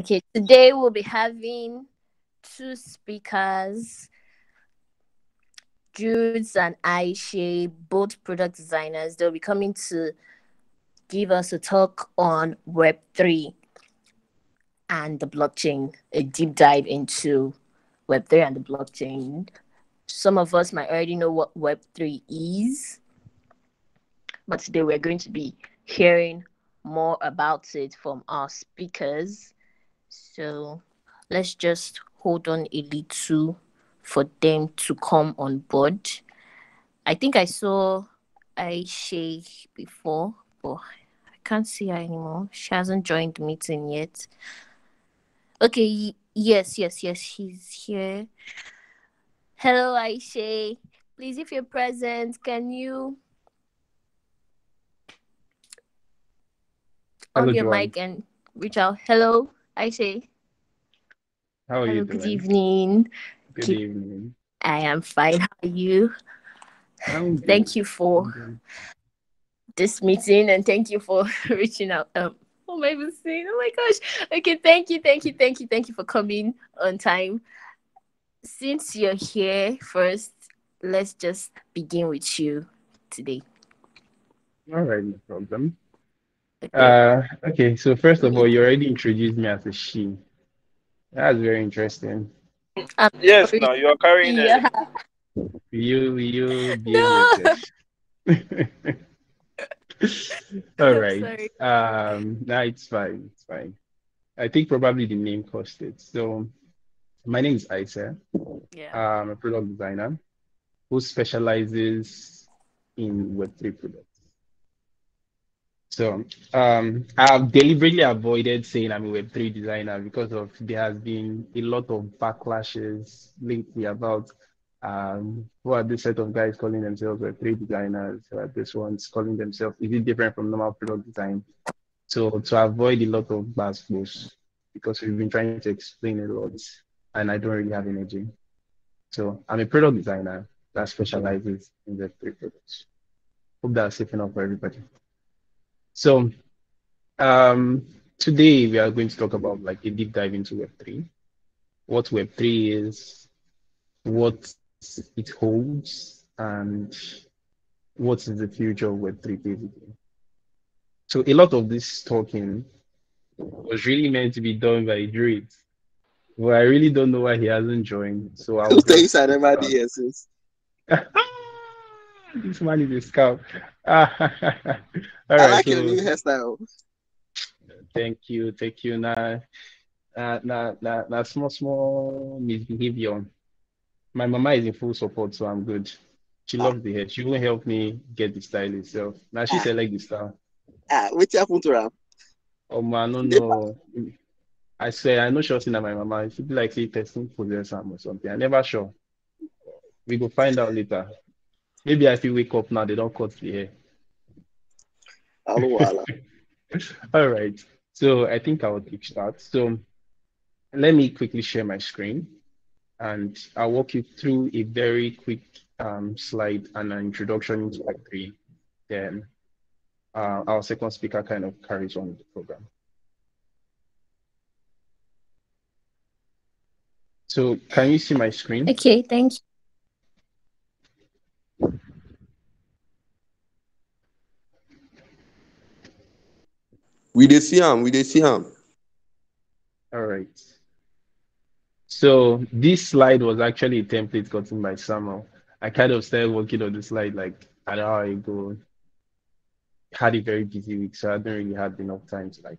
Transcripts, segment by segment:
Okay, today we'll be having two speakers, Judes and Aisha, both product designers. They'll be coming to give us a talk on Web3 and the blockchain, a deep dive into Web3 and the blockchain. Some of us might already know what Web3 is, but today we're going to be hearing more about it from our speakers. So let's just hold on a little for them to come on board. I think I saw Aisha before, but I can't see her anymore. She hasn't joined the meeting yet. Okay, yes, yes, yes, she's here. Hello, Aisha. Please, if you're present, can you Hello, on your Joanne. mic and reach out? Hello, Aisha. How are Hello, you good doing? evening. Good evening. I am fine. How are you? I'm good. Thank you for this meeting and thank you for reaching out. Um, what am I even saying? Oh my gosh. Okay, thank you, thank you, thank you, thank you for coming on time. Since you're here first, let's just begin with you today. All right, no problem. Okay. Uh, okay, so first of all, you already introduced me as a she. That's very interesting. I'm Yes, sorry. now you are carrying it. Yeah. Will you, you behave No. yourself? All I'm right. sorry. Um, no, it's fine. It's fine. I think probably the name caused it. So, my name is Isa. Yeah. I'm a product designer who specializes in Web3 products. So um, I've deliberately avoided saying I'm a Web3 designer because of there has been a lot of backlashes lately about um, who are this set of guys calling themselves Web3 designers, who are this ones calling themselves, is it different from normal product design? So to avoid a lot of bad because we've been trying to explain a lot and I don't really have energy. So I'm a product designer that specializes in Web3 products. Hope that's safe enough for everybody. So um, today we are going to talk about like a deep dive into Web3, what Web3 is, what it holds, and what is the future of Web3 basically. So a lot of this talking was really meant to be done by Druid. Well, I really don't know why he hasn't joined. So I'll Those things just I never start. did since. This man is a scout. All I right, like your new hairstyle. thank you, thank you. Now, uh, now, now, now, small, small misbehavior. My mama is in full support, so I'm good. She Ah. loves the hair. She won't help me get the style itself. Now she Ah. select the style. Ah, what happened to her? Oh man, no, no. I swear, I know thing that my mama. It should be like say person possess or something. I never sure. We go find out later. Maybe I feel wake up now. They don't cut the hair. Hello, All right. So I think I'll kick start. So let me quickly share my screen and I'll walk you through a very quick um, slide and an introduction into Web3. Then uh, our second speaker kind of carries on with the program. So can you see my screen? Okay, thank you. We dey see him. We dey see him. All right. So this slide was actually a template gotten by Samuel. I kind of started working on the slide like an hour ago. Had a very busy week, so I didn't really have enough time to like.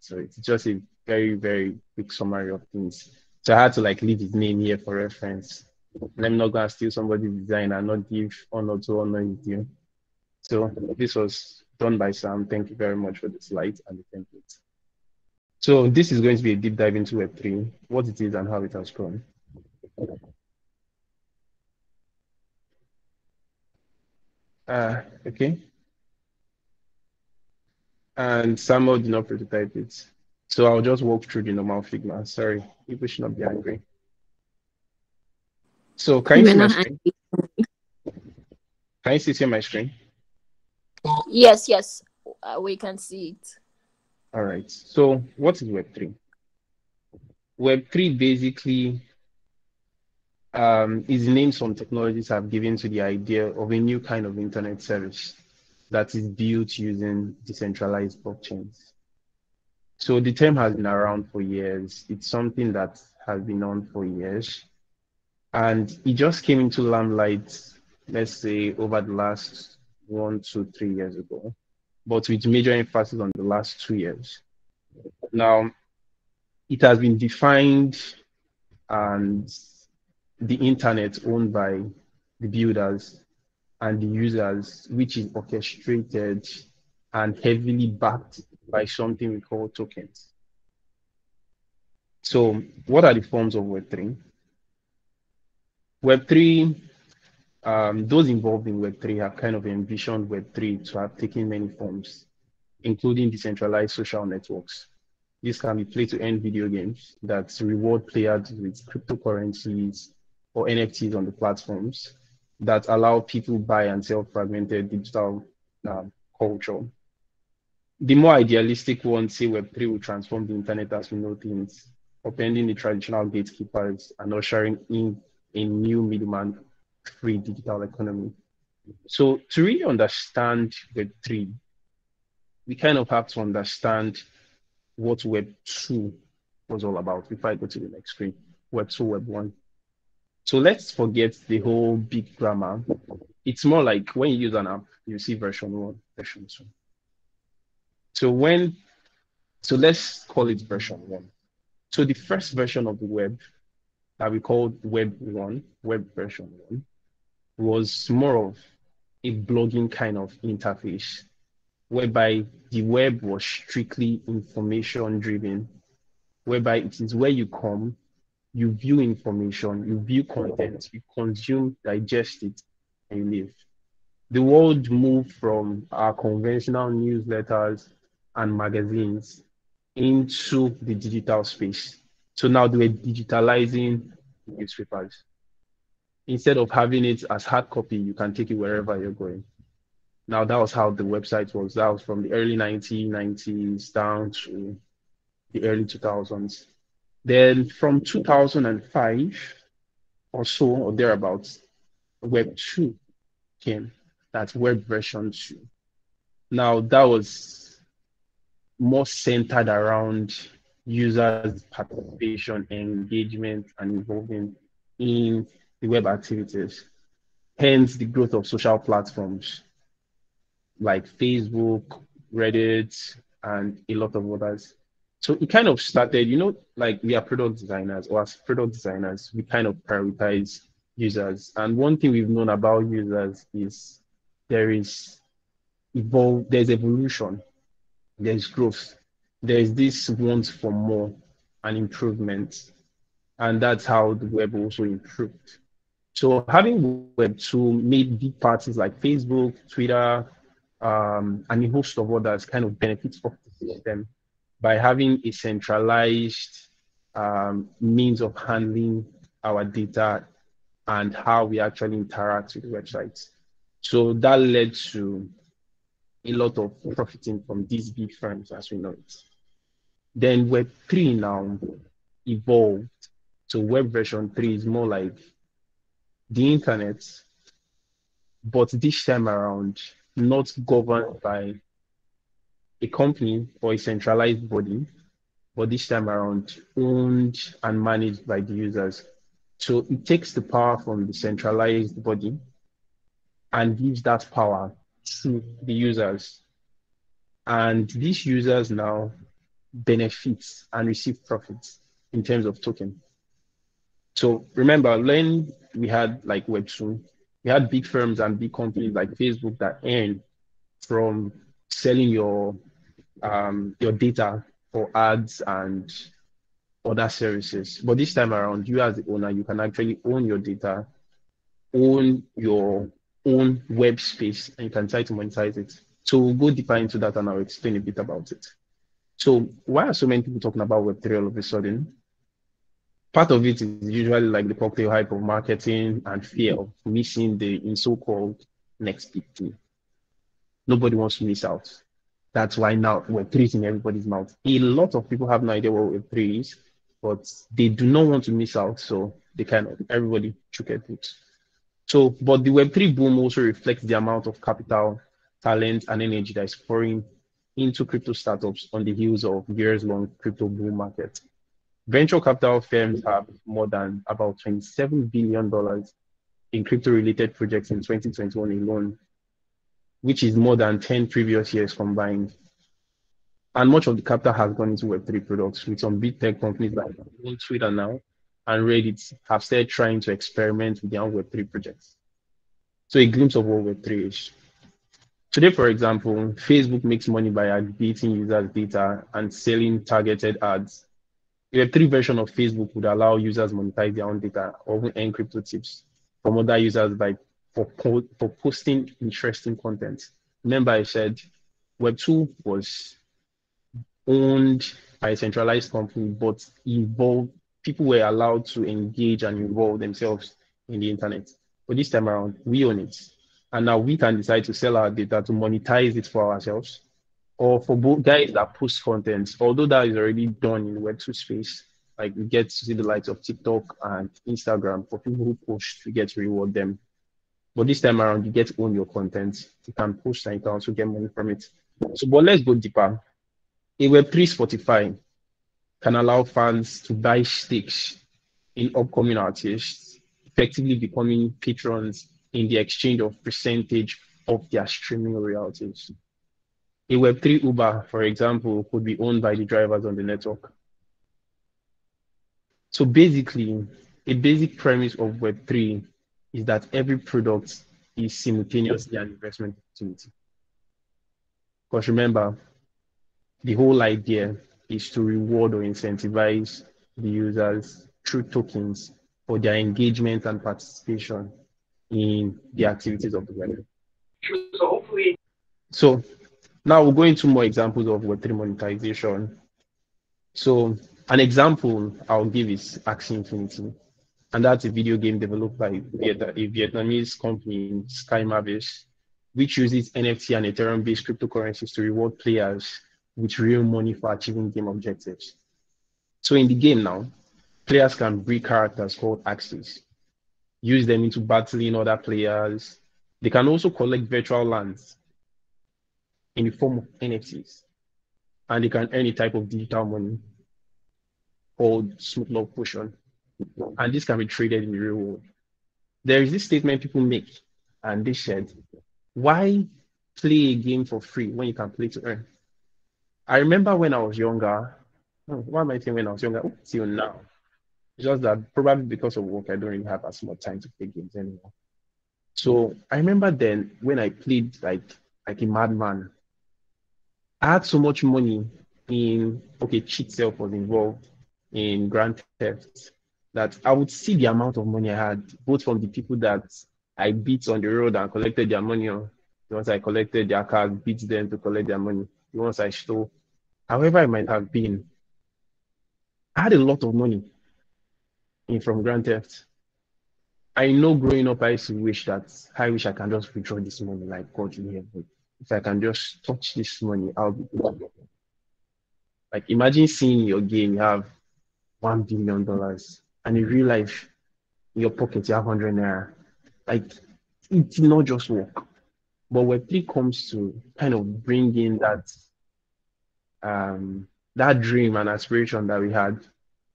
So it's just a very very quick summary of things. So I had to like leave his name here for reference. And I'm not gonna steal somebody's design and not give honor to honor is due. So this was done by Sam. Thank you very much for the slides and the template. So this is going to be a deep dive into Web3, what it is and how it has grown. Uh, okay. And Samuel did not prototype it. So I'll just walk through the normal Figma. Sorry, people should not be angry. So can you see my screen? Can you see my screen? Yes, yes, uh, we can see it. All right. So what is Web3? Web3 basically um, is named some technologies have given to the idea of a new kind of internet service that is built using decentralized blockchains. So the term has been around for years. It's something that has been on for years. And it just came into limelight, let's say, over the last one, two, three years ago, but with major emphasis on the last two years. Now, it has been defined and the internet owned by the builders and the users, which is orchestrated and heavily backed by something we call tokens. So, what are the forms of Web3? Web3, um, those involved in Web3 have kind of envisioned Web3 to have taken many forms, including decentralized social networks. This can be play to earn video games that reward players with cryptocurrencies or NFTs on the platforms that allow people buy and sell fragmented digital um, culture. The more idealistic ones say Web3 will transform the internet as we know things, upending the traditional gatekeepers and ushering in a new middleman free digital economy. So to really understand Web3, we kind of have to understand what Web 2 was all about. If I go to the next screen, Web 2, Web 1. So let's forget the whole big grammar. It's more like when you use an app, you see version 1, version 2. So when, so let's call it version 1. So the first version of the web that we called Web 1, Web version 1, was more of a blogging kind of interface whereby the web was strictly information driven, whereby it is where you come, you view information, you view content, you consume, digest it, and you live. The world moved from our conventional newsletters and magazines into the digital space. So now they were digitalizing newspapers. Instead of having it as hard copy, you can take it wherever you're going. Now that was how the website was. That was from the early 1990s down to the early 2000s. Then from 2005 or so or thereabouts, Web 2 came. That's Web version 2. Now that was more centered around users' participation, engagement, and involvement in the web activities. Hence the growth of social platforms like Facebook, Reddit, and a lot of others. So it kind of started, you know, like we are product designers, or as product designers, we kind of prioritize users. And one thing we've known about users is there is evolve, there's evolution, there's growth, there's this want for more and improvement. And that's how the web also improved. So having Web 2 made big parties like Facebook, Twitter, um, and a host of others kind of benefits of the system by having a centralized um, means of handling our data and how we actually interact with websites. So that led to a lot of profiting from these big firms as we know it. Then Web3 now evolved. So Web version 3 is more like the internet, but this time around, not governed by a company or a centralized body, but this time around owned and managed by the users. So it takes the power from the centralized body and gives that power to the users. And these users now benefit and receive profits in terms of token. So remember, when we had like Web2, we had big firms and big companies like Facebook that earn from selling your um, your data for ads and other services. But this time around, you as the owner, you can actually own your data, own your own web space, and you can try to monetize it. So we'll go deeper into that and I'll explain a bit about it. So why are so many people talking about Web3 all of a sudden? part of it is usually like the cocktail hype of marketing and fear of missing the in so-called next big thing. Nobody wants to miss out. That's why now Web3 is in everybody's mouth. A lot of people have no idea what Web3 is. but they do not want to miss out. So they kind of everybody took it. So, but the Web3 boom also reflects the amount of capital, talent, and energy that is pouring into crypto startups on the heels of years long crypto bull market. Venture capital firms have more than about $27 billion in crypto related projects in 2021 alone, which is more than 10 previous years combined. And much of the capital has gone into Web3 products, with some big tech companies like Twitter now and Reddit have started trying to experiment with their own Web3 projects. So a glimpse of what Web3 is. Today, for example, Facebook makes money by aggregating users' data and selling targeted ads. A Web3 version of Facebook would allow users monetize their own data or earn crypto tips from other users by for, for posting interesting content. Remember, I said Web2 was owned by a centralized company, but involved people were allowed to engage and involve themselves in the internet. But this time around, we own it. And now we can decide to sell our data to monetize it for ourselves or for both guys that post contents, although that is already done in Web2 space. Like we get to see the likes of TikTok and Instagram for people who post, we get to reward them. But this time around, you get to own your content. You can post and you can also get money from it. So, but let's go deeper. A Web3 Spotify can allow fans to buy stakes in upcoming artists, effectively becoming patrons in the exchange of percentage of their streaming royalties. A Web3 Uber, for example, could be owned by the drivers on the network. So basically, a basic premise of Web3 is that every product is simultaneously an investment opportunity. Because remember, the whole idea is to reward or incentivize the users through tokens for their engagement and participation in the activities of the web. So hopefully. So now we'll go into more examples of Web3 monetization. So an example I'll give is Axie Infinity. And that's a video game developed by a Vietnamese company, Sky Mavis, which uses NFT and Ethereum-based cryptocurrencies to reward players with real money for achieving game objectives. So in the game now, players can breed characters called Axies, use them into battling other players. They can also collect virtual lands in the form of NFTs, and they can earn a type of digital money called Smooth Love Potion, and this can be traded in the real world. There is this statement people make, and they said, "Why play a game for free when you can play to earn?" I remember when I was younger. Hmm, what am I saying when I was younger? Till now. Just that probably because of work, I don't really have as much time to play games anymore. So I remember then when I played like like a madman. I had so much money in okay, cheat self was involved in grand theft that I would see the amount of money I had, both from the people that I beat on the road and collected their money on. Once I collected their cars, beat them to collect their money. The ones I stole, however it might have been, I had a lot of money in from Grand Theft. I know growing up, I used to wish that I wish I can just withdraw this money like God in heaven. If I can just touch this money, I'll be. Like imagine seeing your game, you have one billion dollars, and in real life, in your pocket you have hundred naira. Like it did not just work. But Web3 comes to kind of bring in that um, that dream and aspiration that we had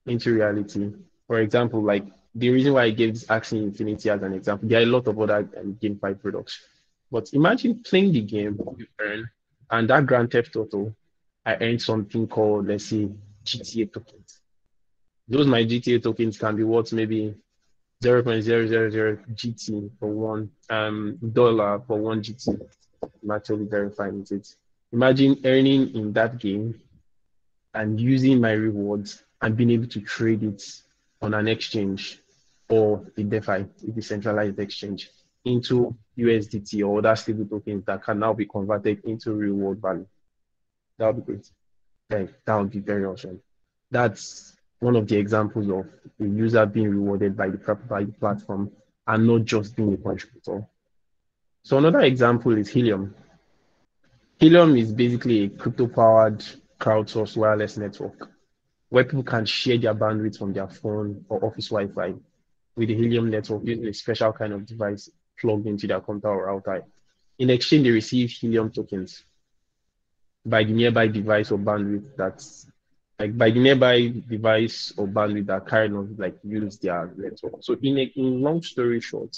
into reality. For example, like the reason why I gave this Axie Infinity as an example, there are a lot of other um, GameFi products. But imagine playing the game you earn, and that Grand Theft Auto, I earned something called, let's say, GTA tokens. Those my GTA tokens can be worth maybe 0.000 GT for one um, dollar for one GT. I'm actually verifying it. Imagine earning in that game and using my rewards and being able to trade it on an exchange or a DeFi, decentralized exchange, into USDT or other stable tokens that can now be converted into real world value. That would be great. Okay, that would be very awesome. That's one of the examples of a user being rewarded by the by the platform and not just being a contributor. So another example is Helium. Helium is basically a crypto-powered crowdsourced wireless network. Where people can share their bandwidth from their phone or office Wi-Fi with the Helium network using a special kind of device plugged into their computer or router. In exchange, they receive Helium tokens by the nearby device or bandwidth that's like by the nearby device or bandwidth that carry on like use their network. So in a in long story short,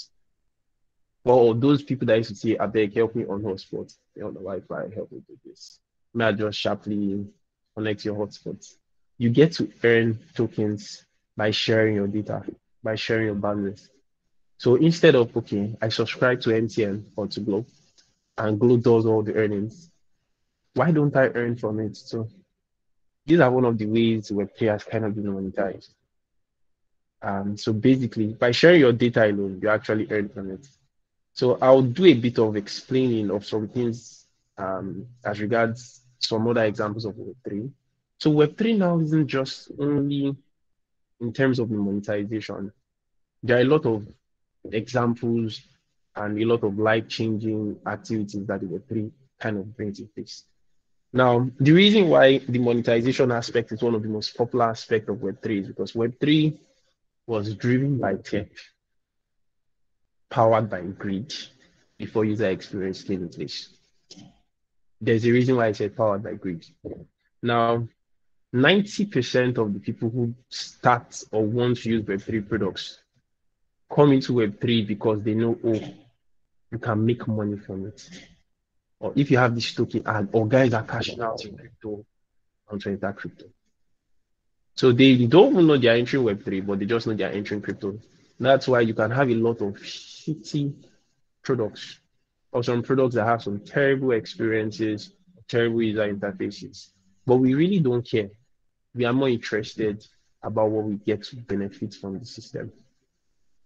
for those people that used to say, I beg help me on hotspot, on the Wi-Fi, help me do this. May I just sharply connect your hotspot? You get to earn tokens by sharing your data, by sharing your bandwidth. So instead of okay, I subscribe to MTN or to Glo, and Glo does all the earnings. Why don't I earn from it too? these are one of the ways where players kind of been monetized. Um, so basically, by sharing your data alone, you actually earn from it. So I'll do a bit of explaining of some things um, as regards some other examples of Web3. So Web3 now isn't just only in terms of the monetization. There are a lot of examples and a lot of life-changing activities that Web3 kind of brings in place. Now, the reason why the monetization aspect is one of the most popular aspects of Web3 is because Web3 was driven by tech, powered by greed before user experience came in place. There's a reason why I said powered by greed. Now, 90% of the people who start or want to use Web3 products come into Web3 because they know, oh, you can make money from it or if you have this token and or guys are cashing out in crypto onto enter crypto. So they don't even know they're entering Web3, but they just know they're entering crypto. That's why you can have a lot of shitty products or some products that have some terrible experiences, terrible user interfaces. But we really don't care. We are more interested about what we get to benefit from the system.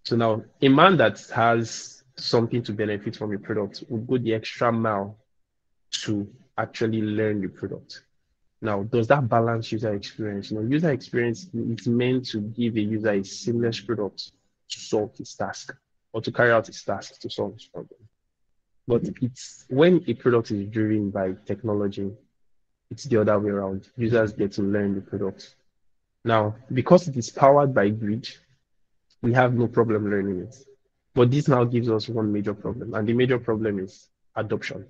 So now a man that has something to benefit from a product would go the extra mile to actually learn the product. Now, does that balance user experience? You know, user experience is meant to give a user a seamless product to solve his task or to carry out his task to solve his problem. But it's when a product is driven by technology, it's the other way around. Users get to learn the product. Now, because it is powered by greed, we have no problem learning it. But this now gives us one major problem, and the major problem is adoption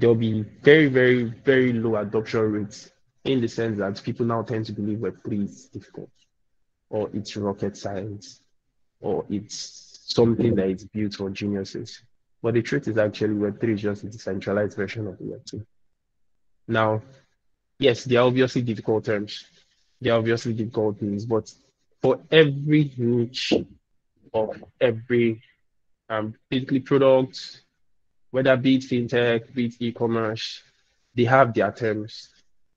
there'll be very, very, very low adoption rates in the sense that people now tend to believe Web3 is difficult or it's rocket science or it's something that is built for geniuses. But the truth is actually Web3 is just a decentralized version of Web2. Now, yes, they are obviously difficult terms. They are obviously difficult things, but for every niche of every um, basically product, whether be it fintech, be it e-commerce, they have their terms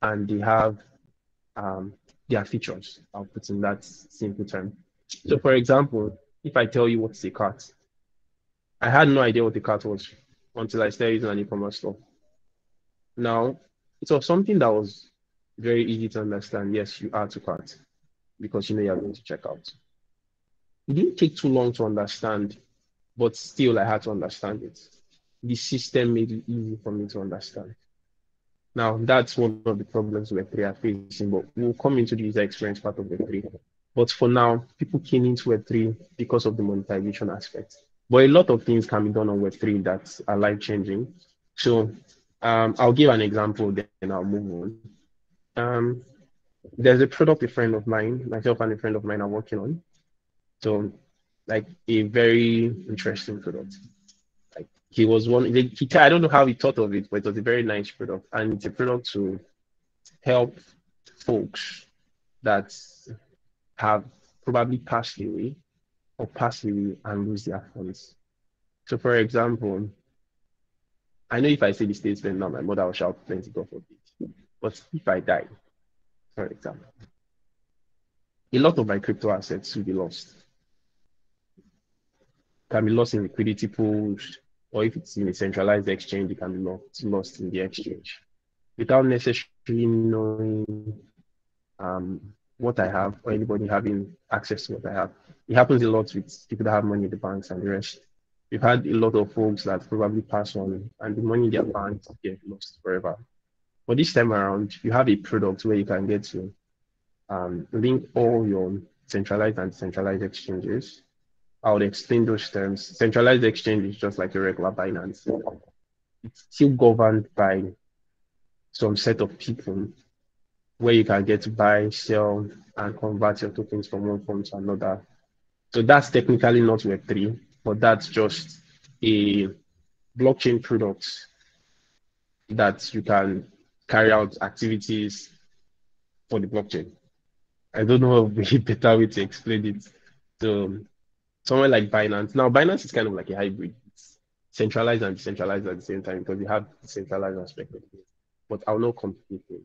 and they have um, their features. I'll put in that simple term. So, for example, if I tell you what's a cart, I had no idea what a cart was until I started using an e-commerce store. Now, it was something that was very easy to understand. Yes, you are to cart because you know you're going to check out. It didn't take too long to understand, but still I had to understand it the system made it easy for me to understand. Now, that's one of the problems Web3 are facing, but we'll come into the user experience part of Web3. But for now, people came into Web3 because of the monetization aspect. But a lot of things can be done on Web3 that are life changing. So um, I'll give an example, then I'll move on. Um, there's a product a friend of mine, myself and a friend of mine are working on. So, like a very interesting product Like he was one. He, I don't know how he thought of it, but it was a very nice product, and it's a product to help folks that have probably passed away or passed away and lose their funds. So, for example, I know if I say the statement now, my mother will shout plenty God forbid. But if I die, for example, a lot of my crypto assets will be lost. Can be lost in liquidity pools, or if it's in a centralized exchange, it can be lost, lost in the exchange without necessarily knowing um, what I have or anybody having access to what I have. It happens a lot with people that have money in the banks and the rest. We've had a lot of folks that probably pass on and the money in their banks get lost forever. But this time around, you have a product where you can get to um, link all your centralized and decentralized exchanges. I would explain those terms. Centralized exchange is just like a regular Binance. It's still governed by some set of people where you can get to buy, sell, and convert your tokens from one form to another. So that's technically not Web3, but that's just a blockchain product that you can carry out activities for the blockchain. I don't know a better way to explain it. So somewhere like Binance. Now Binance is kind of like a hybrid. It's centralized and decentralized at the same time because you have the centralized aspect of it. But I'll not complicate it.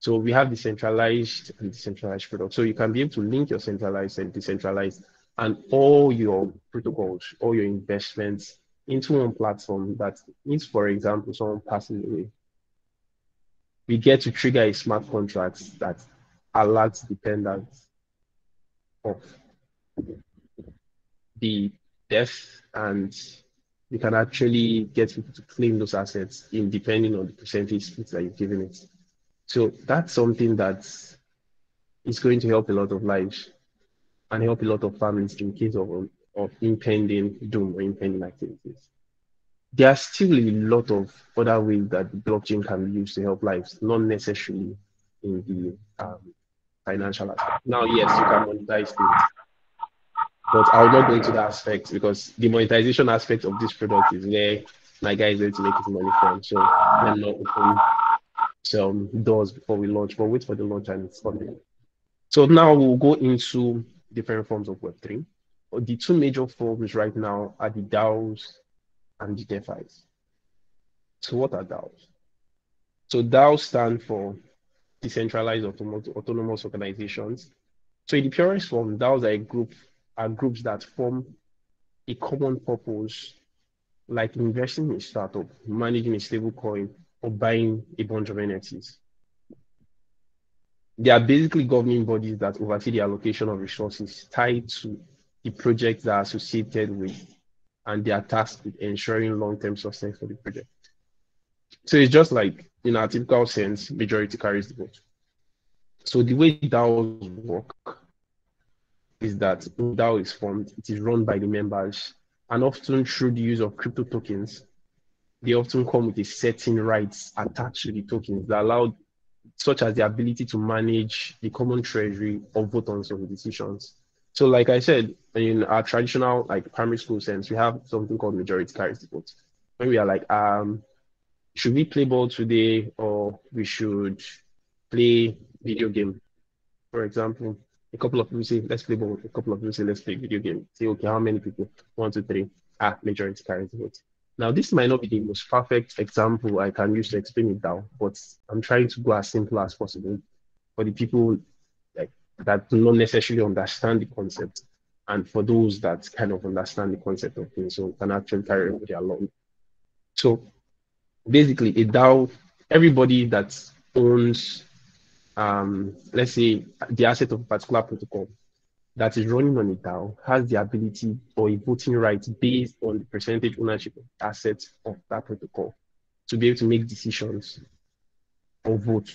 So we have decentralized and decentralized product. So you can be able to link your centralized and decentralized and all your protocols, all your investments into one platform that needs, for example, someone passing away. We get to trigger a smart contract that alerts dependents of the death and you can actually get people to claim those assets in depending on the percentage that you've given it. So that's something that is going to help a lot of lives and help a lot of families in case of, of impending doom or impending activities. There are still a lot of other ways that blockchain can be used to help lives, not necessarily in the um, financial aspect. Now, yes, you can monetize things, but I'll not go into that aspect because the monetization aspect of this product is where my guy is going to make his money from. So I'm not open some doors before we launch, but wait for the launch and it's coming. So now we'll go into different forms of Web3. The two major forms right now are the DAOs and the DeFi's. So what are DAOs? So DAOs stand for decentralized autonomous organizations. So in the purest form, DAOs are a group are groups that form a common purpose, like investing in a startup, managing a stable coin, or buying a bunch of NFTs. They are basically governing bodies that oversee the allocation of resources tied to the projects that are associated with, and they are tasked with ensuring long-term success for the project. So it's just like in a typical sense, majority carries the vote. So the way DAOs work is that DAO is formed, it is run by the members, and often through the use of crypto tokens, they often come with a certain rights attached to the tokens that allow, such as the ability to manage the common treasury or vote on some decisions. So, like I said, in our traditional like primary school sense, we have something called majority carries the vote. When we are like, um, should we play ball today or we should play video game? For example, a couple of people say let's play ball, a couple of people say let's play video game. Say, okay, how many people? One, two, three. Ah, majority carries the vote. Now, this might not be the most perfect example I can use to explain it now, but I'm trying to go as simple as possible for the people like, that do not necessarily understand the concept, and for those that kind of understand the concept of things, so can actually carry everybody along. So, basically, a DAO, everybody that owns, um, let's say, the asset of a particular protocol that is running on a DAO has the ability or a voting right based on the percentage ownership of assets of that protocol to be able to make decisions or vote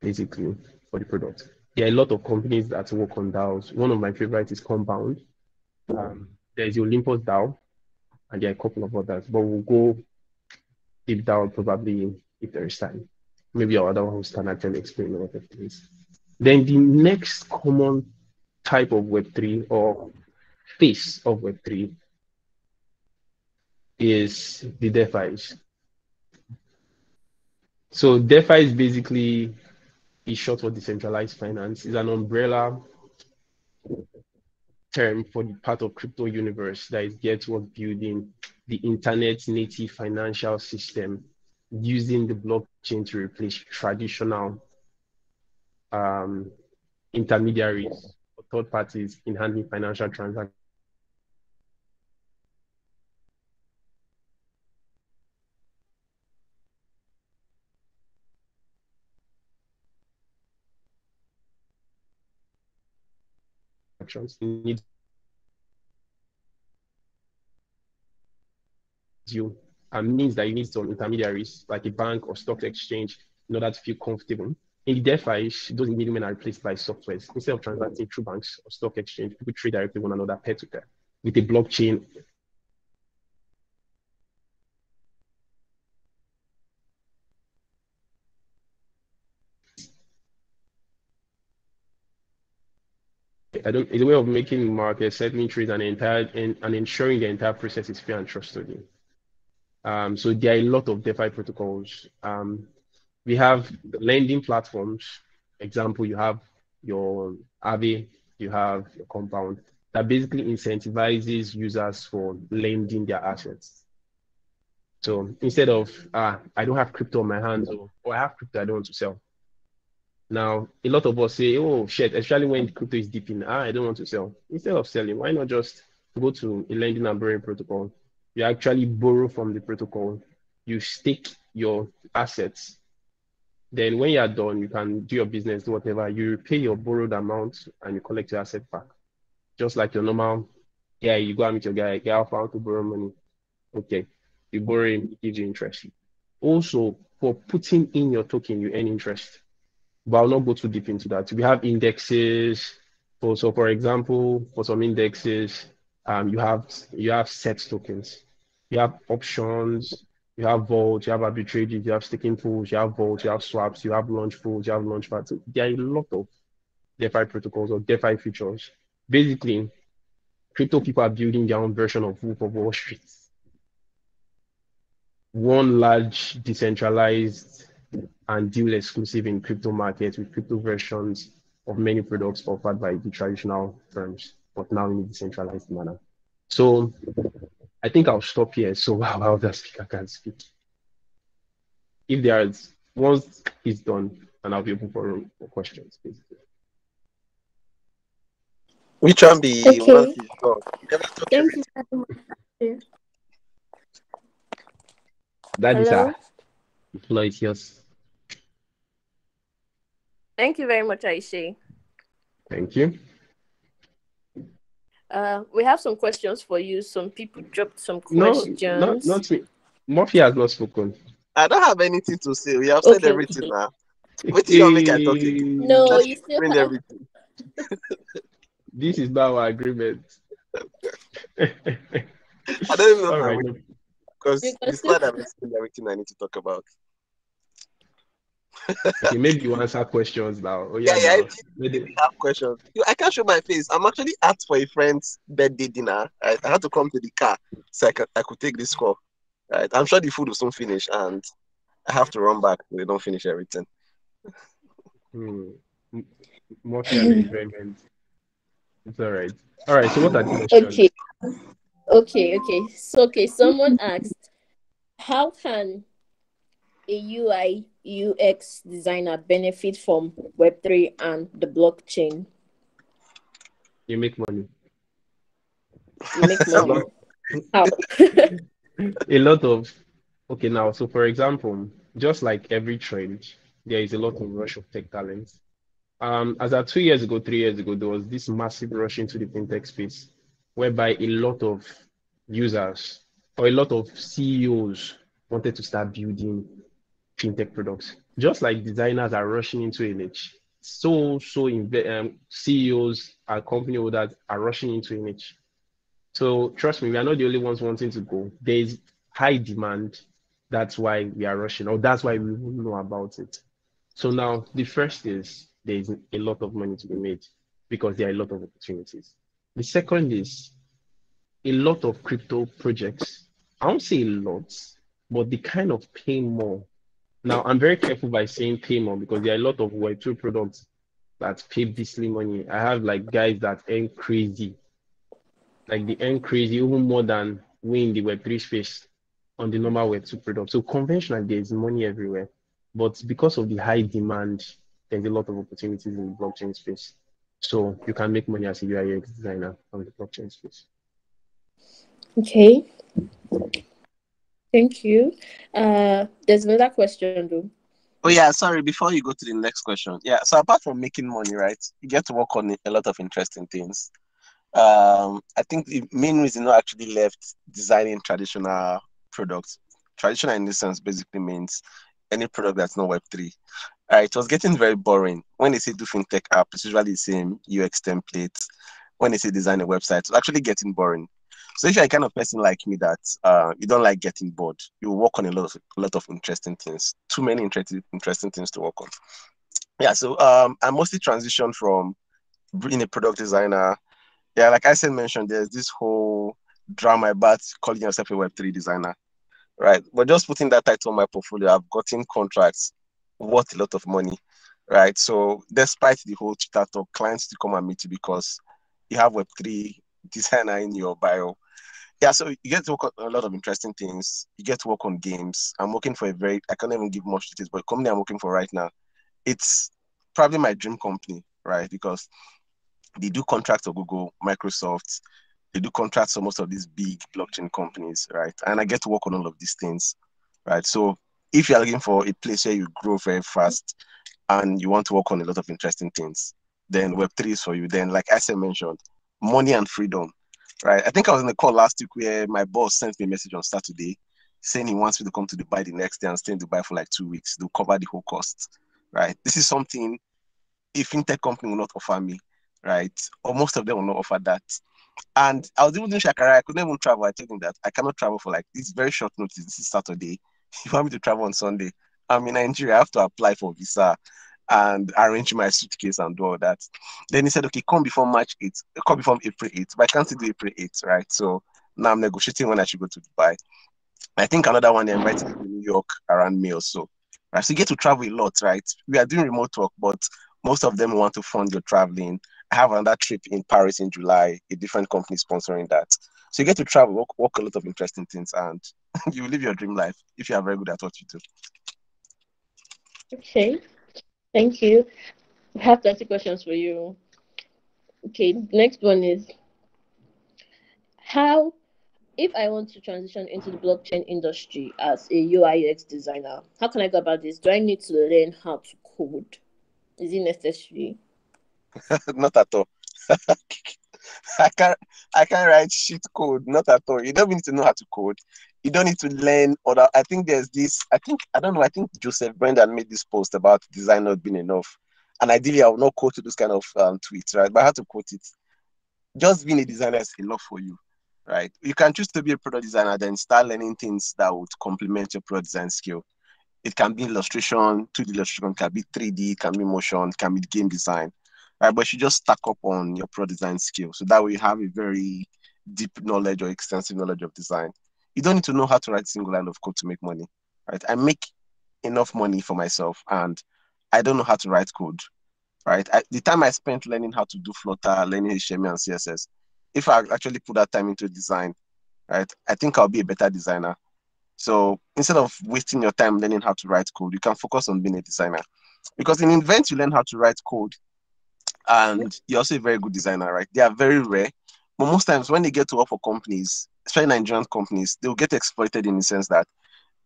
basically for the product. There are a lot of companies that work on DAOs. One of my favorites is Compound. Um, there's the Olympus DAO, and there are a couple of others, but we'll go deep down probably if there is time. Maybe our other one host can actually explain what it is. Then the next common type of Web3 or face of Web3 is the DeFi. So DeFi is basically is short for decentralized finance. It's an umbrella term for the part of crypto universe that is geared towards building the internet native financial system using the blockchain to replace traditional um, intermediaries third parties in handling financial transactions. needs you and means that you need some intermediaries like a bank or stock exchange in order to feel comfortable in the DeFi, those middlemen are replaced by softwares. Instead of transacting through banks or stock exchange, people trade directly one another peer to peer with a blockchain. I don't. It's a way of making market settling trades and entire and, and ensuring the entire process is fair and trustworthy. Um, so there are a lot of DeFi protocols. Um, we have lending platforms. Example, you have your Aave, you have your Compound that basically incentivizes users for lending their assets. So instead of ah, I don't have crypto on my hands or, or I have crypto I don't want to sell. Now a lot of us say, oh shit, especially when crypto is dipping, ah, I don't want to sell. Instead of selling, why not just go to a lending and borrowing protocol? You actually borrow from the protocol, you stake your assets. Then when you are done, you can do your business, do whatever. You repay your borrowed amount and you collect your asset back just like your normal, yeah, you go and meet your guy, get out to borrow money. Okay, you borrow him, he gives you interest. Also, for putting in your token, you earn interest. But I'll not go too deep into that. We have indexes. For, so for example, for some indexes, um, you have you have set tokens, you have options, you have vault, you have arbitrages, you have staking pools, you have vault, you have swaps, you have launch pools, you have launch pads. So there are a lot of DeFi protocols or DeFi features basically, crypto people are building their own version of Wolf of Wall Street. One large decentralized and deal exclusive in crypto markets with crypto versions of many products offered by the traditional firms, but now in a decentralized manner. So I think I'll stop here so while the speaker can speak. If there's once it's done, and I'll be open for, for questions, basically. Which one be Okay. one is done? Never talk Thank everything. you very much. That is Hello? the floor is yours. Thank you very much, Aishi. Thank you. Uh, we have some questions for you. Some people dropped some No, questions. not, not me. Murphy has not spoken. I don't have anything to say. We have said Okay. everything now. What do you make I talk again? No, Just you still have. everything. This is not our agreement. I don't even know All how right. we- no- because it's still- not that I'm explaining everything I need to talk about. Okay, maybe you answer questions now. Oh Yeah, yeah, yeah. now. Let If it- you have questions, I can't show my face. I'm actually asked for a friend's birthday dinner. I, I had to come to the car so I could, I could take this call. Right. I'm sure the food will soon finish and I have to run back. They don't finish everything. Hmm. M- Murphy has an agreement. It's all right. All right. So what are the questions? Okay. Okay, okay. So okay, someone asked, how can a UI UX designer benefit from Web3 and the blockchain? You make money. You make money. How? a lot of okay now so for example just like every trend there is a lot of rush of tech talent um as of two years ago three years ago there was this massive rush into the fintech space whereby a lot of users or a lot of ceos wanted to start building fintech products just like designers are rushing into niche so so inve- um, ceos and company owners are rushing into niche so trust me, we are not the only ones wanting to go. There is high demand. That's why we are rushing, or that's why we will know about it. So now the first is there is a lot of money to be made because there are a lot of opportunities. The second is a lot of crypto projects. I won't say a lot, but they kind of pay more. Now I'm very careful by saying pay more because there are a lot of Web2 products that pay beastly money. I have like guys that earn crazy like they earn crazy, even more than we in the Web3 space on the normal Web2 product. So conventional, there's money everywhere. But because of the high demand, there's a lot of opportunities in the blockchain space. So you can make money as a UI designer on the blockchain space. Okay. Thank you. Uh, there's another question though. Oh yeah, sorry. Before you go to the next question, yeah. So apart from making money, right, you get to work on a lot of interesting things. Um, I think the main reason I actually left designing traditional products, traditional in this sense, basically means any product that's not Web3. Uh, it was getting very boring. When they say do fintech app, it's usually the same UX templates. When they say design a website, it's actually getting boring. So if you're a kind of person like me that uh, you don't like getting bored, you work on a lot of a lot of interesting things. Too many interesting interesting things to work on. Yeah, so um, I mostly transitioned from being a product designer. Yeah, like I said mentioned, there's this whole drama about calling yourself a Web3 designer, right? But just putting that title on my portfolio, I've gotten contracts worth a lot of money, right? So despite the whole Twitter talk, clients to come and meet you because you have Web3 designer in your bio. Yeah, so you get to work on a lot of interesting things. You get to work on games. I'm working for a very, I can't even give much details, but company I'm working for right now, it's probably my dream company, right? Because they do contracts for Google, Microsoft, they do contracts for most of these big blockchain companies, right? And I get to work on all of these things, right? So if you're looking for a place where you grow very fast and you want to work on a lot of interesting things, then Web3 is for you. Then, like I said, mentioned, money and freedom, right? I think I was in the call last week where my boss sent me a message on Saturday saying he wants me to come to Dubai the next day and stay in Dubai for like two weeks. They'll cover the whole cost, right? This is something a fintech company will not offer me, right? Or most of them will not offer that. And I was even doing Shakara. I couldn't even travel. I told him that I cannot travel for like this very short notice. This is Saturday. You want me to travel on Sunday? I'm in Nigeria. I have to apply for visa and arrange my suitcase and do all that. Then he said, okay, come before March 8th, come before April 8th, but I can't do April 8th, right? So now I'm negotiating when I should go to Dubai. I think another one they invited me to New York around May or so. Right. So you get to travel a lot, right? We are doing remote work, but most of them want to fund your traveling. I have another trip in Paris in July, a different company sponsoring that. So you get to travel, work, work a lot of interesting things, and you live your dream life if you are very good at what you do. Okay, thank you. I have 30 questions for you. Okay, next one is how, if I want to transition into the blockchain industry as a UI UX designer, how can I go about this? Do I need to learn how to code? Is it necessary? not at all. I can't I can't write shit code, not at all. You don't need to know how to code. You don't need to learn other I think there's this I think I don't know, I think Joseph Brendan made this post about design not being enough. And ideally I will not quote this kind of um, tweets, right? But I have to quote it. Just being a designer is enough for you, right? You can choose to be a product designer, then start learning things that would complement your product design skill. It can be illustration, 2D illustration, can be 3D, can be motion, can be game design right? But you just stack up on your product design skill. So that way you have a very deep knowledge or extensive knowledge of design. You don't need to know how to write a single line of code to make money, right? I make enough money for myself and I don't know how to write code, right? I, the time I spent learning how to do Flutter, learning HTML and CSS, if I actually put that time into design, right, I think I'll be a better designer. So instead of wasting your time learning how to write code, you can focus on being a designer. Because in Invent, you learn how to write code and you're also a very good designer, right? They are very rare, but most times when they get to work for companies, especially Nigerian companies, they'll get exploited in the sense that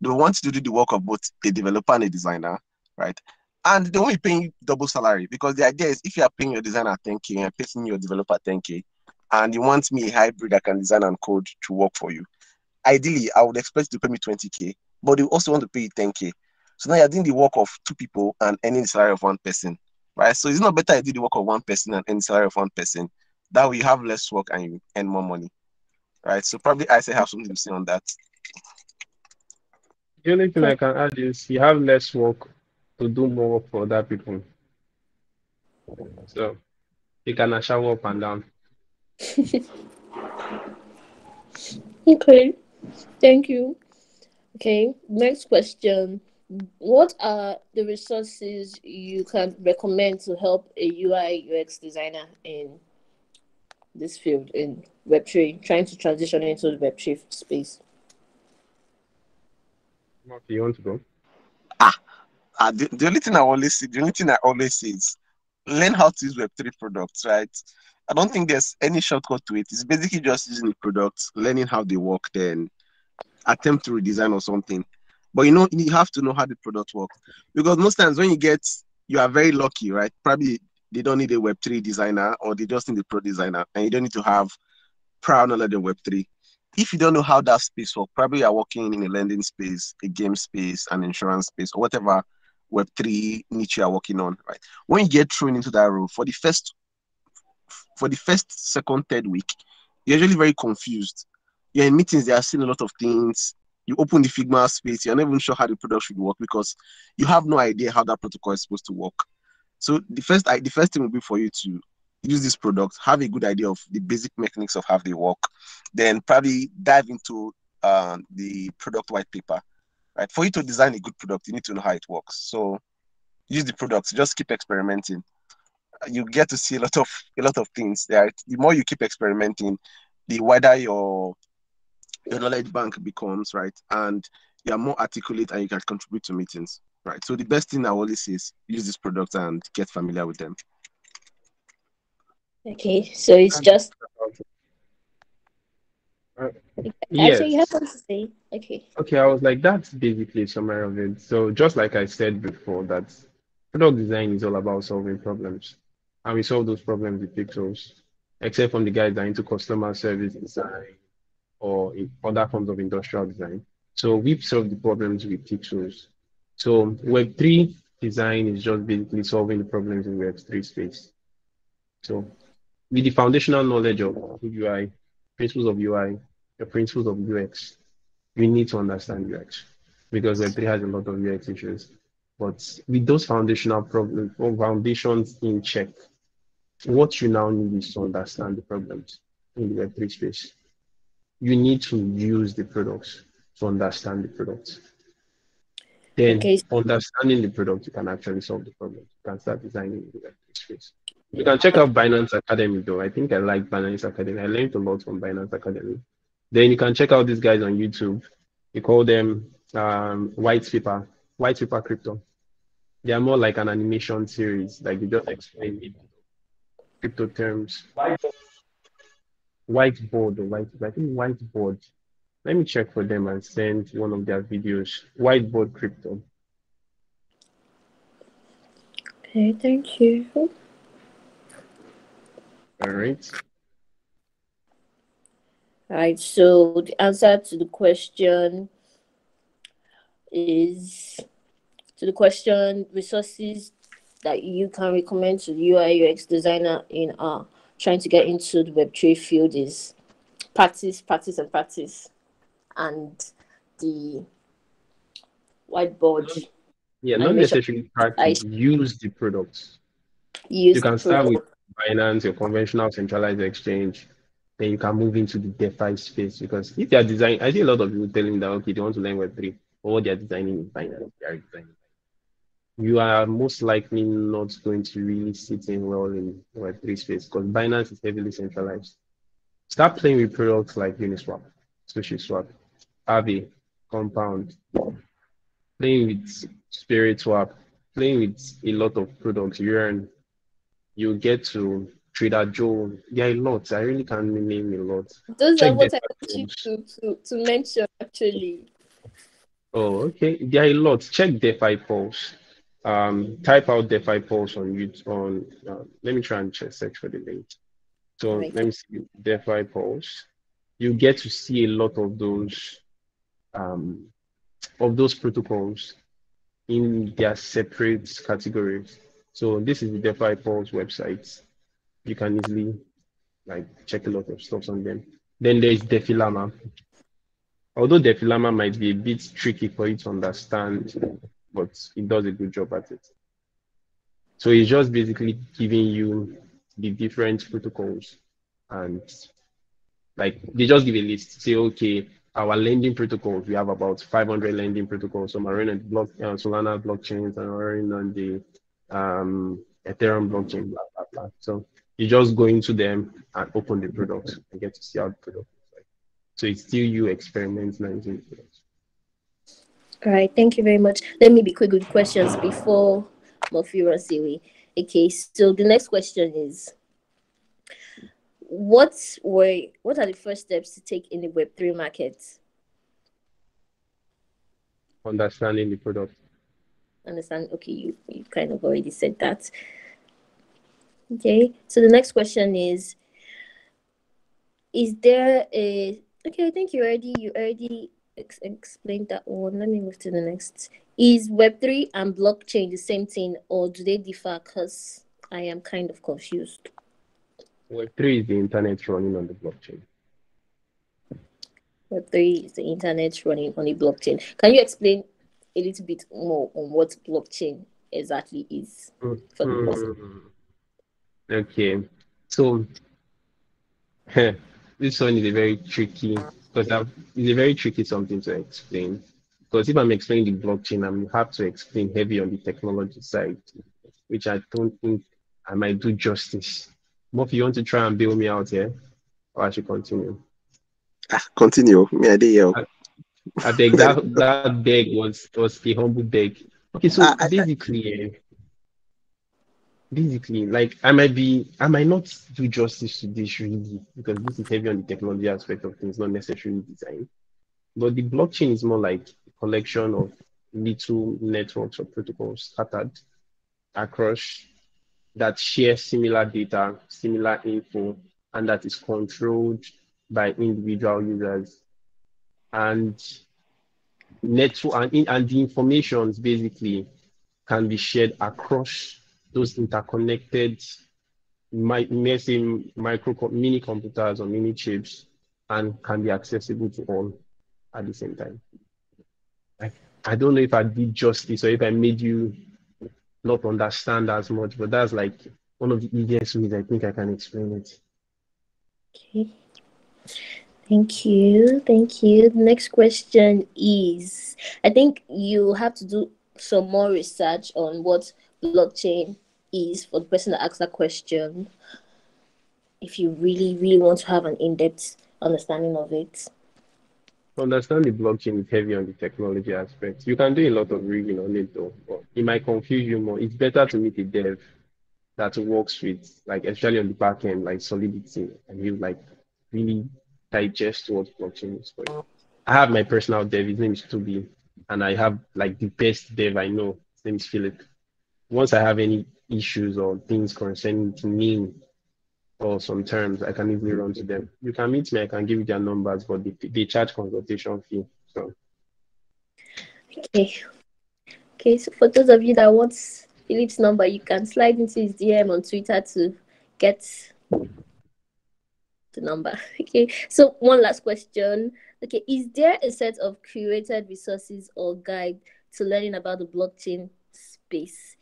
they want to do the work of both a developer and a designer, right? And they won't be paying double salary because the idea is if you are paying your designer 10k and paying your developer 10k, and you want me a hybrid that can design and code to work for you, ideally I would expect you to pay me 20k, but you also want to pay you 10k. So now you're doing the work of two people and earning the salary of one person right? So it's not better you do the work of one person and earn salary of one person. That way you have less work and you earn more money, right? So probably I say have something to say on that. The only thing I can add is you have less work to do more work for other people. So you can shower up and down. okay, thank you. Okay, next question what are the resources you can recommend to help a UI UX designer in this field in Web3, trying to transition into the Web3 space? Mark, you want to go? Ah, ah the, the only thing I always see, the only thing I always see is learn how to use Web3 products, right? I don't think there's any shortcut to it. It's basically just using the products, learning how they work, then attempt to redesign or something. But you know, you have to know how the product works because most times when you get, you are very lucky, right? Probably they don't need a Web3 designer or they just need a pro designer, and you don't need to have prior knowledge of Web3. if you don't know how that space works, probably you're working in a lending space, a game space, an insurance space, or whatever Web3 niche you're working on, right? When you get thrown into that role for the first for the first, second, third week, you're usually very confused. You're in meetings, they are seeing a lot of things. You open the Figma space, you're not even sure how the product should work because you have no idea how that protocol is supposed to work. So the first the first thing will be for you to use this product, have a good idea of the basic mechanics of how they work, then probably dive into uh, the product white paper. Right. For you to design a good product, you need to know how it works. So use the products, just keep experimenting. You get to see a lot of a lot of things. There, the more you keep experimenting, the wider your your knowledge bank becomes, right? And you are more articulate and you can contribute to meetings, right? So the best thing I always say is use this product and get familiar with them. Okay, so it's just. Uh, yes. Actually, you have to say. Okay. Okay, I was like, that's basically a summary of it. So just like I said before, that product design is all about solving problems, and we solve those problems with pixels. Except from the guys that are into customer service design or other forms of industrial design. So we've solved the problems with pixels. So Web3 design is just basically solving the problems in Web3 space. So with the foundational knowledge of UI, principles of UI, the principles of UX, you need to understand UX because Web3 has a lot of UX issues. But with those foundational problems or foundations in check, what you now need is to understand the problems in the Web3 space. You need to use the products to understand the products. Then, okay. understanding the product, you can actually solve the problem. You can start designing the Web3 space. You can check out Binance Academy though. I think I like Binance Academy. I learned a lot from Binance Academy. Then you can check out these guys on YouTube. You call them um, White Paper, White Paper Crypto. They are more like an animation series. Like you just explain it, crypto terms. Whiteboard or white, I think whiteboard. Let me check for them and send one of their videos. Whiteboard crypto. Okay, thank you. All right. All right. So the answer to the question is to the question resources that you can recommend to the UI UX designer in uh trying to get into the Web3 field is practice, practice, and practice, and the whiteboard. Yeah, not necessarily practice. I, use the products. Use you can start with Binance, your conventional centralized exchange, then you can move into the DeFi space. Because if you're designing, I see a lot of people telling me that okay, they want to learn Web3, but what they're designing is Binance, they are designing. You are most likely not going to really sit in well in Web3 space because Binance is heavily centralized. Start playing with products like Uniswap, SushiSwap, Aave, Compound, playing with Spirit Swap, playing with a lot of products. Earn you get to Trader Joe. There are a lot. I really can't name a lot. Those Check are what I want to, to, to mention actually. Oh, okay. There are a lot. Check DeFi Pulse. Um, type out DeFi Pulse on YouTube. On uh, let me try and check, search for the link. So right. let me see DeFi Pulse. You get to see a lot of those um, of those protocols in their separate categories. So this is the DeFi Pulse website. You can easily like check a lot of stuff on them. Then there's DefiLlama. Although DefiLlama might be a bit tricky for you to understand, but it does a good job at it. So it's just basically giving you the different protocols and like they just give a list. Say, okay, our lending protocols, we have about 500 lending protocols. Running on block, uh, Solana blockchains and are on the um, Ethereum blockchain, blah, blah, blah. So you just go into them and open the product and get to see how the product looks like. So it's still you experimenting and using the product. All right, thank you very much. Let me be quick with questions before runs away. Okay, so the next question is what were what are the first steps to take in the web3 market understanding the product understand okay you you kind of already said that okay so the next question is is there a Okay, I think you already you already ex- explained that one. Let me move to the next. Is Web three and blockchain the same thing, or do they differ? Because I am kind of confused. Web3 is the internet running on the blockchain. Web three is the internet running on the blockchain. Can you explain a little bit more on what blockchain exactly is for the person? Mm. Okay, so this one is a very tricky because it's a very tricky something to explain. Because if I'm explaining the blockchain, I'm have to explain heavy on the technology side, which I don't think I might do justice. But if you want to try and bail me out here, or I should continue. Ah, continue. Me, I did hear. I think that that beg was was a humble beg. Okay, so I- I- basically, eh, basically, like I might be, I might not do justice to this really because this is heavy on the technology aspect of things, not necessarily design. But the blockchain is more like a collection of little networks or protocols scattered across that share similar data, similar info, and that is controlled by individual users. And network and, in- and the informations basically can be shared across those interconnected mi- let's micro mini computers or mini chips and can be accessible to all at the same time. Like, I don't know if I did justice or if I made you not understand as much, but that's like one of the easiest ways I think I can explain it. Okay. Thank you. Thank you. The next question is I think you have to do some more research on what blockchain is for the person that asked that question. If you really, really want to have an in depth understanding of it. Understand the blockchain is heavy on the technology aspect. You can do a lot of reading on it though, but it might confuse you more. It's better to meet a dev that works with, like, especially on the back end, like Solidity, and you like really digest what blockchain is for. I have my personal dev, his name is Toby, and I have like the best dev I know. His name is Philip. Once I have any issues or things concerning to me or some terms, I can easily run to them. You can meet me, I can give you their numbers, but they, they charge consultation fee. So Okay. Okay, so for those of you that want Philip's number, you can slide into his DM on Twitter to get the number. Okay, so one last question. Okay, is there a set of curated resources or guide to learning about the blockchain space?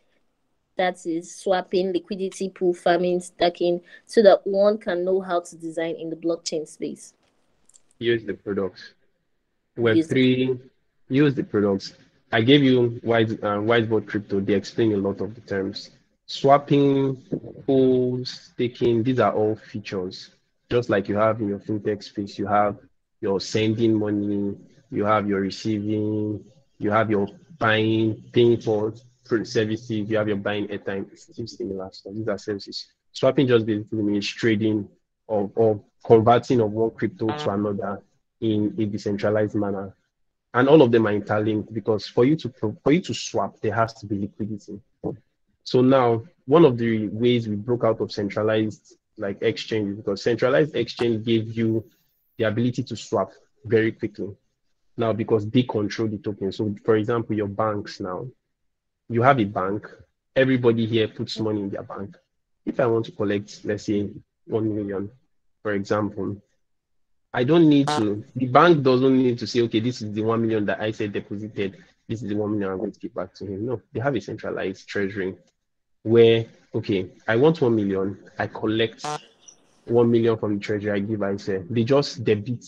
That is swapping, liquidity pool, farming, stacking, so that one can know how to design in the blockchain space. use the products. Use the- Web3, use the products. I gave you white, uh, whiteboard crypto. They explain a lot of the terms. Swapping, pools, staking, these are all features. Just like you have in your fintech space, you have your sending money, you have your receiving, you have your buying, paying for services, you have your buying airtime. It's still similar stuff. These are services. Swapping just basically means trading or, or converting of one crypto to ah. another in a decentralized manner. And all of them are interlinked because for you to for you to swap, there has to be liquidity. So now one of the ways we broke out of centralized like exchange because centralized exchange gave you the ability to swap very quickly. Now because they control the token. So for example, your banks now, you have a bank, everybody here puts money in their bank. If I want to collect, let's say, one million, for example, I don't need to, the bank doesn't need to say, okay, this is the one million that I said deposited, this is the one million I'm going to give back to him. No, they have a centralized treasury where, okay, I want one million, I collect one million from the treasury, I give, I say, they just debit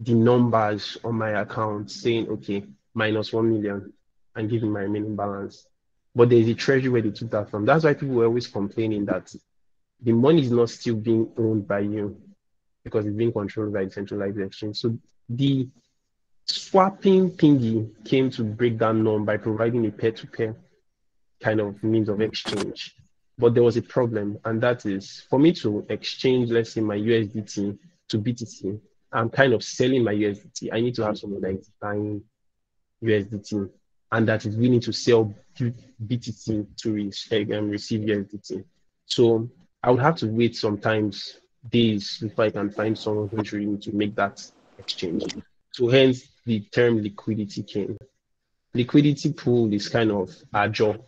the numbers on my account saying, okay, minus one million and give me my remaining balance. But there's a treasury where they took that from. That's why people were always complaining that the money is not still being owned by you because it's being controlled by the centralized exchange. So the swapping thingy came to break that norm by providing a peer-to-peer kind of means of exchange. But there was a problem, and that is for me to exchange, let's say, my USDT to BTC, I'm kind of selling my USDT. I need to have someone that is buying USDT and that is willing to sell BTC to re- um, receive USDT. So I would have to wait sometimes days before I can find someone who's willing to make that exchange. So hence the term liquidity came. Liquidity pool is kind of Ajo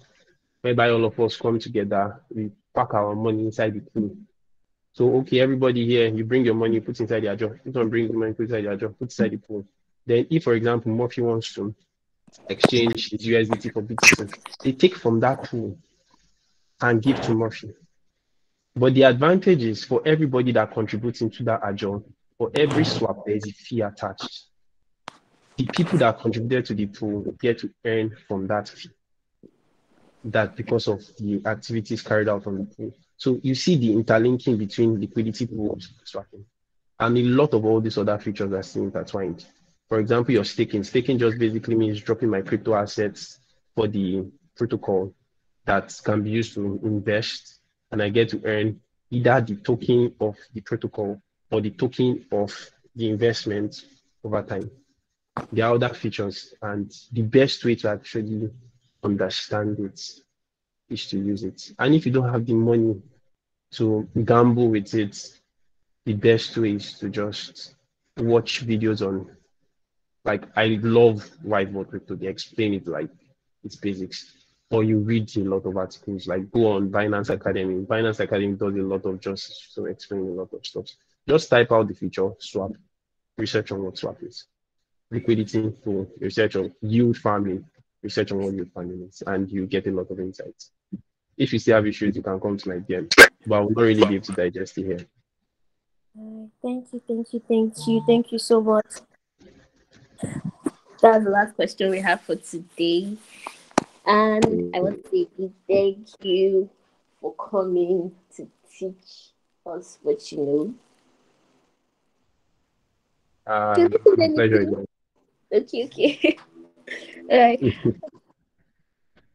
whereby all of us come together, we pack our money inside the pool. So okay, everybody here, you bring your money, put inside the Ajo. You don't bring money, put inside the Ajo, put inside the pool. Then if, for example, Murphy wants to exchange his USDT for BTC, they take from that pool and give to Murphy. But the advantage is for everybody that contributes into that Ajo, for every swap, there is a fee attached. The people that contributed to the pool get to earn from that fee. That because of the activities carried out on the pool. So you see the interlinking between liquidity pools swapping. And a lot of all these other features are still intertwined. For example, your staking. Staking just basically means dropping my crypto assets for the protocol that can be used to invest and I get to earn either the token of the protocol or the token of the investment over time. There are other features, and the best way to actually understand it is to use it. And if you don't have the money to gamble with it, the best way is to just watch videos on. Like I love Whiteboard Crypto. They explain it like it's basics or you read a lot of articles, like go on Binance Academy. Binance Academy does a lot of just to explain a lot of stuff. Just type out the feature swap, research on what swap is, liquidity pool, research on yield farming, research on what yield farming is, and you get a lot of insights. If you still have issues, you can come to my DM, but I will not really be able to digest it here. Uh, thank you, thank you, thank you, thank you so much. That's the last question we have for today. And I want to say thank you for coming to teach us what you know. Do you think it's a pleasure. again. Okay, okay. Right.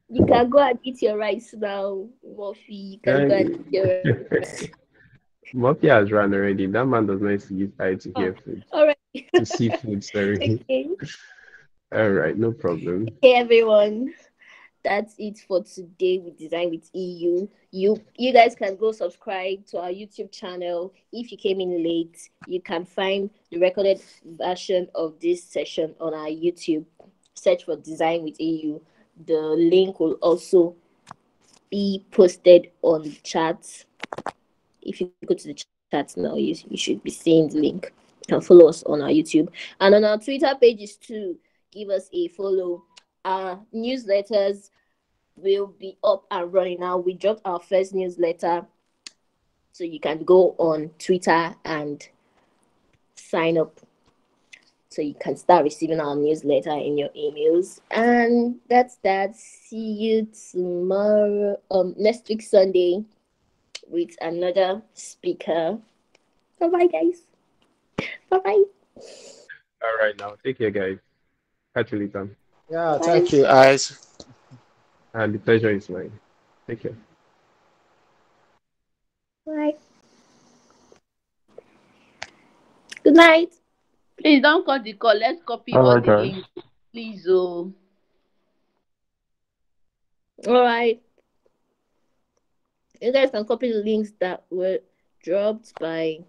You can go and eat your rice now, Murphy. You can go and eat your rice. Murphy has run already. That man does not need to use eye to hear oh, food. All right. To see food, sorry. Okay. All right, no problem. Hey everyone. That's it for today with Design with EU. You you guys can go subscribe to our YouTube channel. If you came in late, you can find the recorded version of this session on our YouTube. Search for Design with EU. The link will also be posted on the chat. If you go to the chat now, you, you should be seeing the link. You can follow us on our YouTube and on our Twitter pages too. Give us a follow our newsletters will be up and running now. We dropped our first newsletter, so you can go on Twitter and sign up so you can start receiving our newsletter in your emails. And that's that. See you tomorrow, um, next week Sunday, with another speaker. Bye bye, guys. Bye bye. All right, now take care, guys. Catch you later. Yeah, thank you, guys. And the pleasure is mine. Take care. Bye. Good night. Please don't cut the call. Let's copy oh All all right, the guys. links. Please, oh. All right. You guys can copy the links that were dropped by